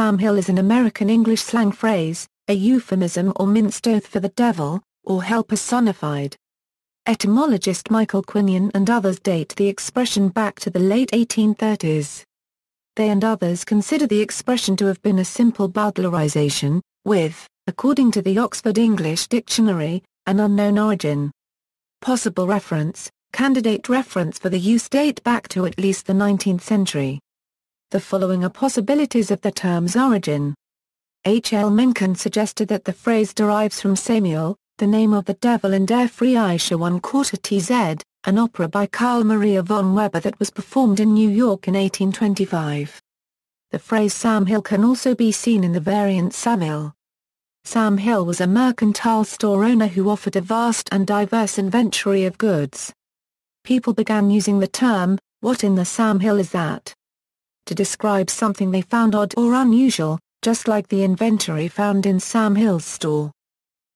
Sam Hill is an American English slang phrase, a euphemism or minced oath for the devil, or hell personified. Etymologist Michael Quinion and others date the expression back to the late 1830s. They and others consider the expression to have been a simple bowdlerization, with, according to the Oxford English Dictionary, an unknown origin. Possible reference, candidate reference for the use date back to at least the 19th century. The following are possibilities of the term's origin. H. L. Mencken suggested that the phrase derives from Samiel, the name of the devil in Der Freiische One Quarter TZ, an opera by Carl Maria von Weber that was performed in New York in 1825. The phrase Sam Hill can also be seen in the variant Samuel. Sam Hill was a mercantile store owner who offered a vast and diverse inventory of goods. People began using the term, what in the Sam Hill is that? To describe something they found odd or unusual, just like the inventory found in Sam Hill's store.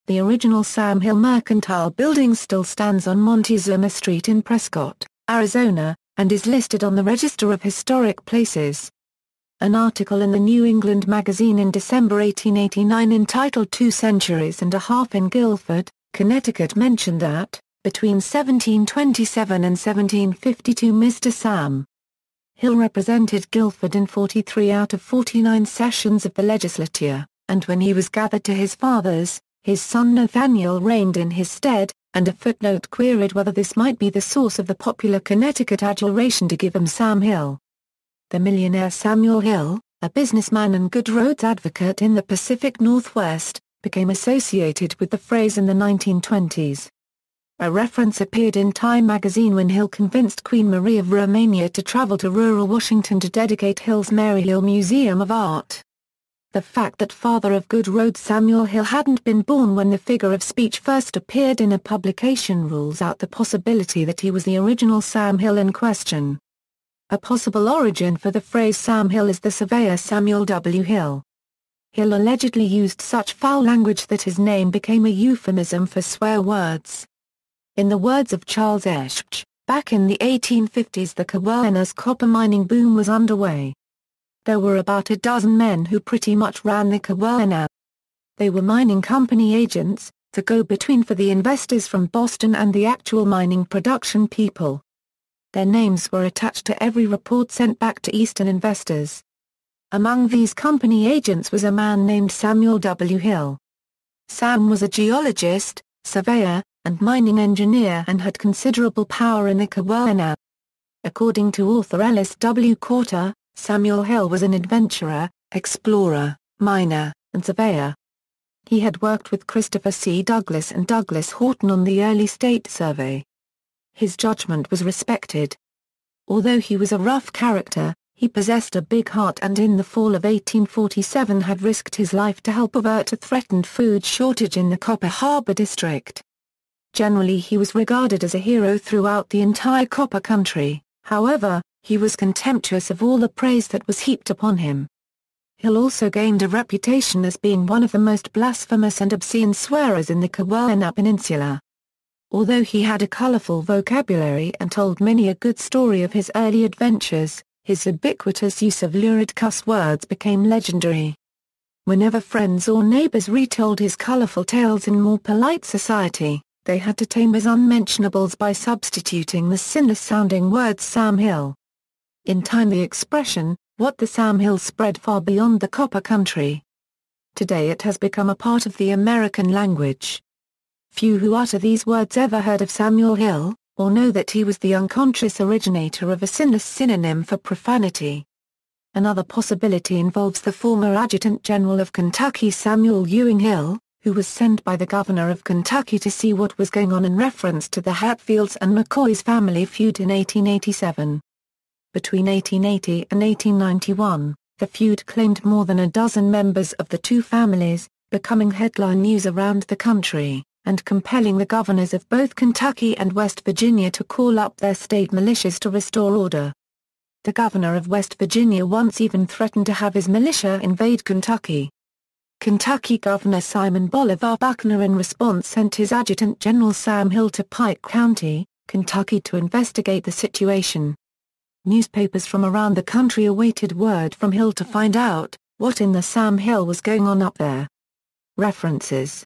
The original Sam Hill Mercantile building still stands on Montezuma Street in Prescott, Arizona, and is listed on the Register of Historic Places. An article in the New England magazine in December 1889 entitled Two Centuries and a Half in Guilford, Connecticut mentioned that, between 1727 and 1752 Mr. Sam Hill represented Guilford in 43 out of 49 sessions of the legislature, and when he was gathered to his fathers, his son Nathaniel reigned in his stead, and a footnote queried whether this might be the source of the popular Connecticut adulation to give him Sam Hill. The millionaire Samuel Hill, a businessman and good roads advocate in the Pacific Northwest, became associated with the phrase in the 1920s. A reference appeared in Time magazine when Hill convinced Queen Marie of Romania to travel to rural Washington to dedicate Hill's Maryhill Museum of Art. The fact that father of Good Road Samuel Hill hadn't been born when the figure of speech first appeared in a publication rules out the possibility that he was the original Sam Hill in question. A possible origin for the phrase Sam Hill is the surveyor Samuel W. Hill. Hill allegedly used such foul language that his name became a euphemism for swear words. In the words of Charles Eschbach, back in the 1850s the Keweenaw copper mining boom was underway. There were about a dozen men who pretty much ran the Keweenaw. They were mining company agents, the go-between for the investors from Boston and the actual mining production people. Their names were attached to every report sent back to Eastern investors. Among these company agents was a man named Samuel W. Hill. Sam was a geologist, surveyor, and mining engineer and had considerable power in the Keweenaw. According to author Ellis W. Courter, Samuel Hill was an adventurer, explorer, miner, and surveyor. He had worked with Christopher C. Douglass and Douglass Houghton on the early state survey. His judgment was respected. Although he was a rough character, he possessed a big heart and in the fall of 1847 had risked his life to help avert a threatened food shortage in the Copper Harbor district. Generally he was regarded as a hero throughout the entire copper country, however, he was contemptuous of all the praise that was heaped upon him. Hill also gained a reputation as being one of the most blasphemous and obscene swearers in the Keweenaw Peninsula. Although he had a colorful vocabulary and told many a good story of his early adventures, his ubiquitous use of lurid cuss words became legendary. Whenever friends or neighbors retold his colorful tales in more polite society, they had to tame his unmentionables by substituting the sinless-sounding words Sam Hill. In time the expression, what the Sam Hill spread far beyond the copper country. Today it has become a part of the American language. Few who utter these words ever heard of Samuel Hill, or know that he was the unconscious originator of a sinless synonym for profanity. Another possibility involves the former Adjutant General of Kentucky Samuel Ewing Hill, who was sent by the governor of Kentucky to see what was going on in reference to the Hatfields and McCoys family feud in 1887. Between 1880 and 1891, the feud claimed more than a dozen members of the two families, becoming headline news around the country, and compelling the governors of both Kentucky and West Virginia to call up their state militias to restore order. The governor of West Virginia once even threatened to have his militia invade Kentucky. Kentucky Governor Simon Bolivar Buckner in response sent his Adjutant General Sam Hill to Pike County, Kentucky to investigate the situation. Newspapers from around the country awaited word from Hill to find out, What in the Sam Hill was going on up there? References